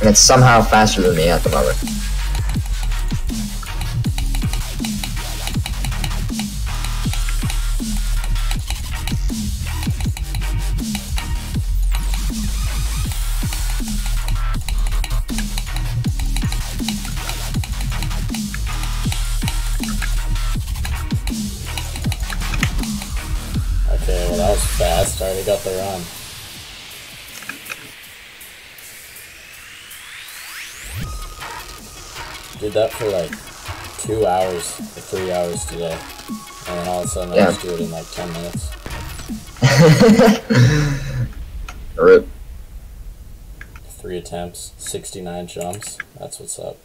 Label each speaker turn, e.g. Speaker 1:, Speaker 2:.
Speaker 1: And it's somehow faster than me at the moment.
Speaker 2: Okay, well that was fast. I already got the run. Did that for like two hours or three hours today. And then all of a sudden I just do it in like 10 minutes.
Speaker 1: Rip.
Speaker 2: Three attempts, 69 jumps. That's what's up.